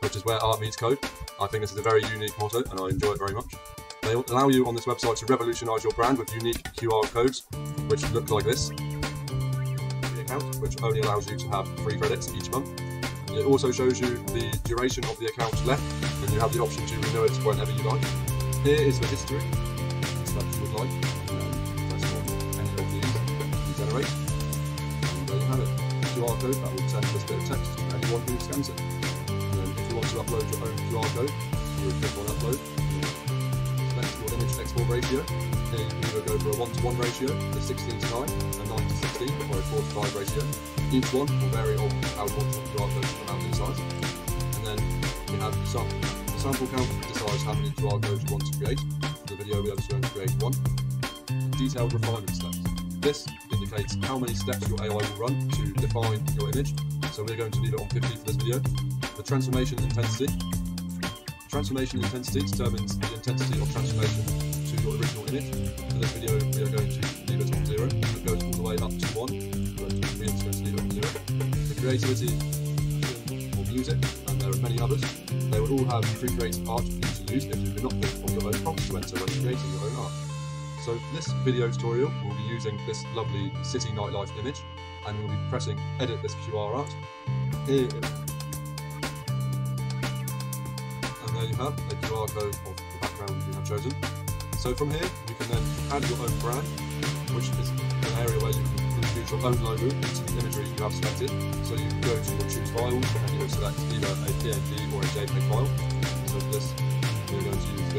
which is where art meets code. I think this is a very unique motto and I enjoy it very much. They allow you on this website to revolutionise your brand with unique QR codes, which look like this. The account, which only allows you to have free credits each month. It also shows you the duration of the account left, and you have the option to renew it whenever you like. Here is the history, stuff you would like. Any of these generate. And there you have it. QR code that will send this bit of text to anyone who scans it. You upload your own QR code, you click on upload. Select your image export ratio. Here you either go for a 1 to 1 ratio, a 16 to 9, a 9 to 16, or a 4 to 5 ratio. Each one will vary on how you want your QR code come out inside. And then you have the sample. The sample count decides how many QR codes you want to create. For the video, we are just going to create one. Detailed refinement steps. This indicates how many steps your AI will run to define your image. So we're going to leave it on 50 for this video. The transformation intensity. Transformation intensity determines the intensity of transformation to your original image. For this video, we are going to leave it on zero. It goes all the way up to one, but we're just going to leave it on zero. The creativity or music, and there are many others. They will all have pre-created art for you to use if you do not think of your own prompts to enter when creating your own art. So this video tutorial we'll be using this lovely city nightlife image and we'll be pressing edit this QR art. Here and there you have a QR code of the background you have chosen. So from here you can then add your own brand, which is an area where you can introduce your own logo into the imagery you have selected. So you can go to your choose files and you will select either a PNG or a JPEG file. So for this we're going to use